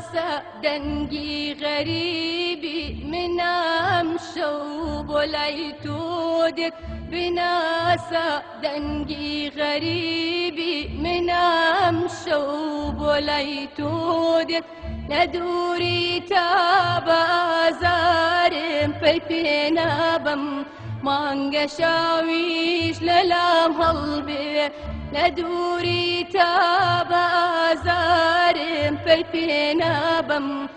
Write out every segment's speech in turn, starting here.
بناسا دنجي غريبي من أمشو بوليتودك بناسا دنجي غريبي من أمشو بوليتودك ندوري تابا زارم بيبينا بم. مانجا شاويش للام هالبي ندوري تابا زارم بيبينا بم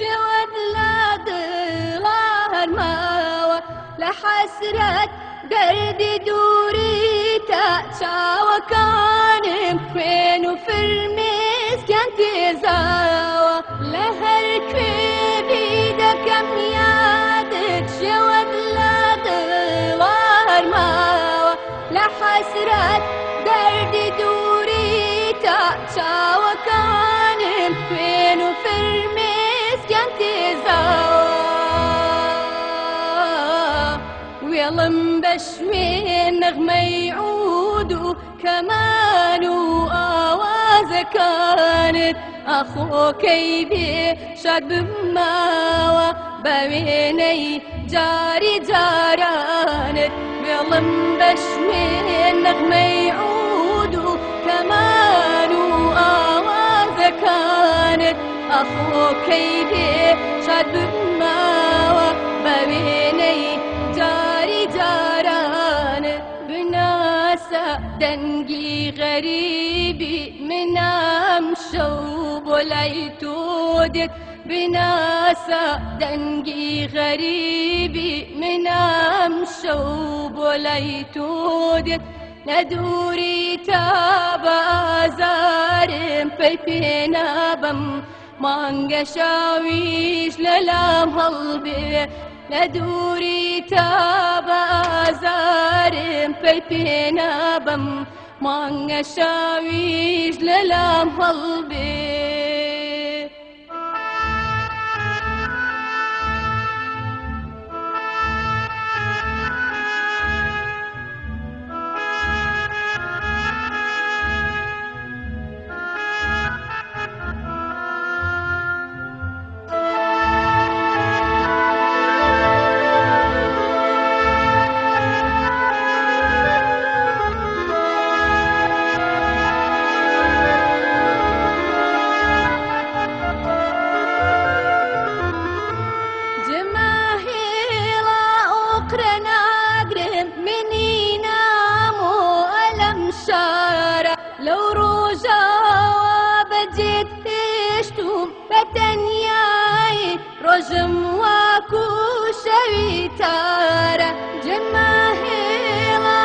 مانجا شاويش للام هالبي حسرت درد دوري تأشا وكان فين وفرميس كانت زاوة لهر كبي كم يادك شود لا دوار ماوة لحسرت درد دوري تأشا وكان فين وفرميس ويلم بشوي نغمة يعود كمان وآواز كانت أخو كيبي شاد بماوى بويني جاري جارانت ويلم بشوي نغمة يعود كمان وآواز كانت أخو كيبي شاد بماوى دنجي غريبي من أمشو بوليتودك بناسا دنجي غريبي من أمشو بوليتودك ندوري تابا زارم بيبينا بم مانجا شاويش للام هالبي ندوري تابا زارم بيبينا بم مانجا شاويش للام هالبي لو روجا وبجيت تشتم بتنياي رجم واكو شويتارة جماهيلا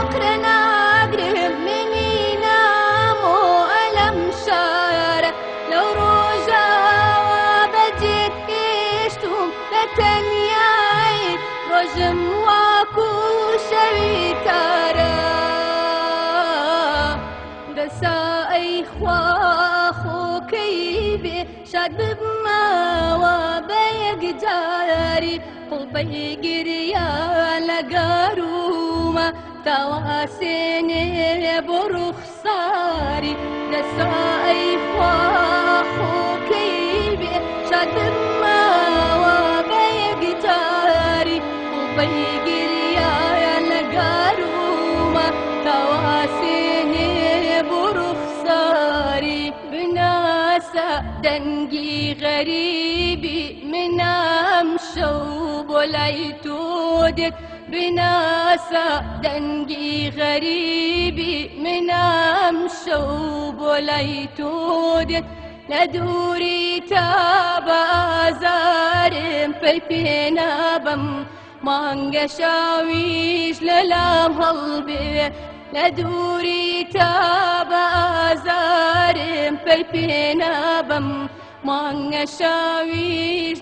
أقرنا أقرب مني نامو ألم شارة. لو روجا وبجيت تشتم بتنياي رجم دسائي خواخو كيبي شاد بما وبيق جاري قلبي قريا لقاروما تواسيني برخ صاري دسائي خواخو كيبي شاد بما وبيق جاري قلبي قريا دنجي غريبي من أمشو بوليتودك بناسا. دنجي غريبي من أمشو بوليتودك لدوري تاب آزارم بيبينا بم مانگە شاویش لە لام هەڵبێ لە دووری تا بە ئازارم پەی پێ نابم مانگە شاویش